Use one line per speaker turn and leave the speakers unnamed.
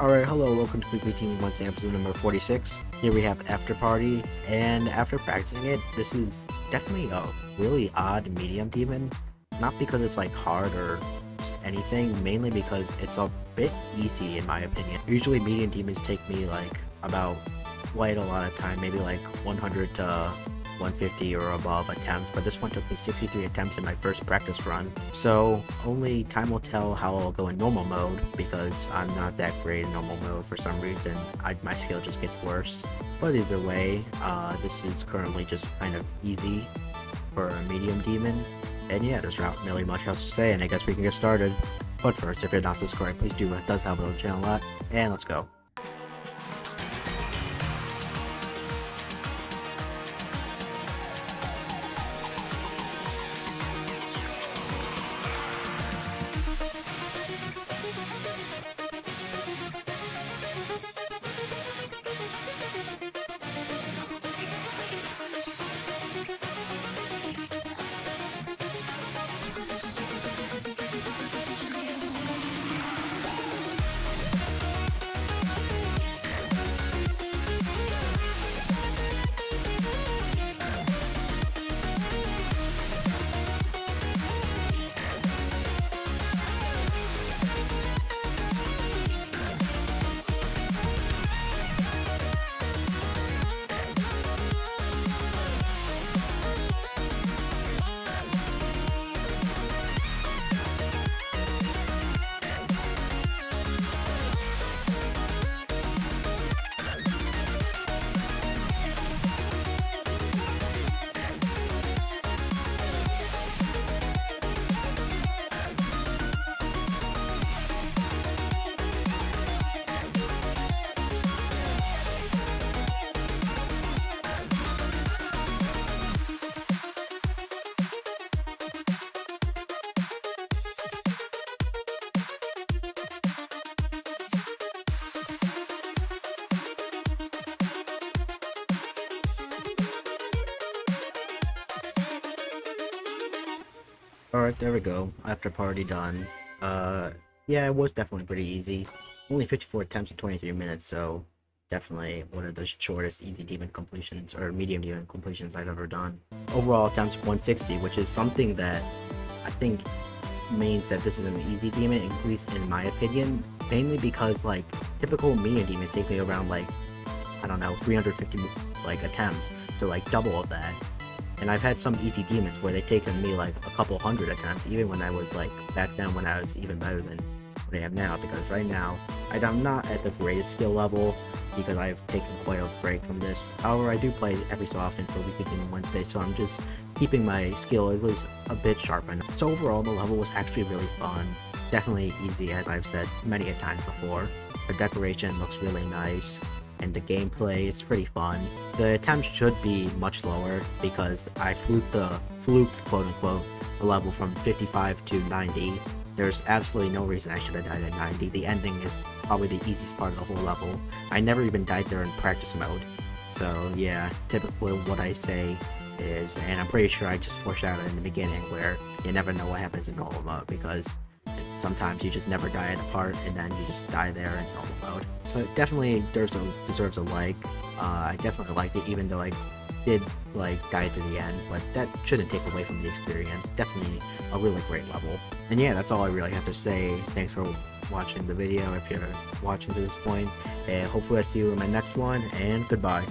Alright, hello, welcome to Weekly Demon Wednesday episode number 46. Here we have After Party, and after practicing it, this is definitely a really odd medium demon. Not because it's like hard or anything, mainly because it's a bit easy in my opinion. Usually medium demons take me like about quite a lot of time, maybe like 100 to 150 or above attempts, but this one took me 63 attempts in my first practice run. So only time will tell how I'll go in normal mode because I'm not that great in normal mode for some reason. I, my skill just gets worse. But either way, uh, this is currently just kind of easy for a medium demon. And yeah, there's not really much else to say, and I guess we can get started. But first, if you're not subscribed, please do. It does help the channel a lot. And let's go. Alright, there we go. After party done. Uh, yeah, it was definitely pretty easy. Only 54 attempts in 23 minutes, so definitely one of the shortest easy demon completions, or medium demon completions I've ever done. Overall attempts 160, which is something that I think means that this is an easy demon, at least in my opinion, mainly because, like, typical medium demons take me around, like, I don't know, 350, like, attempts, so, like, double of that and I've had some easy demons where they've taken me like a couple hundred attempts, even when I was like back then when I was even better than what I am now. Because right now, I'm not at the greatest skill level because I've taken quite a break from this. However, I do play every so often for weekend Demon Wednesday, so I'm just keeping my skill at least a bit sharpened. So overall, the level was actually really fun. Definitely easy, as I've said many a times before. The decoration looks really nice and the gameplay it's pretty fun. The attempts should be much lower because I fluked the fluke quote unquote the level from 55 to 90. There's absolutely no reason I should have died at 90. The ending is probably the easiest part of the whole level. I never even died there in practice mode. So yeah, typically what I say is, and I'm pretty sure I just foreshadowed in the beginning where you never know what happens in normal mode because sometimes you just never die at a part and then you just die there in normal mode. So it definitely deserves a, deserves a like. Uh, I definitely liked it even though I did like die to the end, but that shouldn't take away from the experience. Definitely a really great level. And yeah, that's all I really have to say. Thanks for watching the video if you're watching to this point. point, and hopefully I see you in my next one, and goodbye.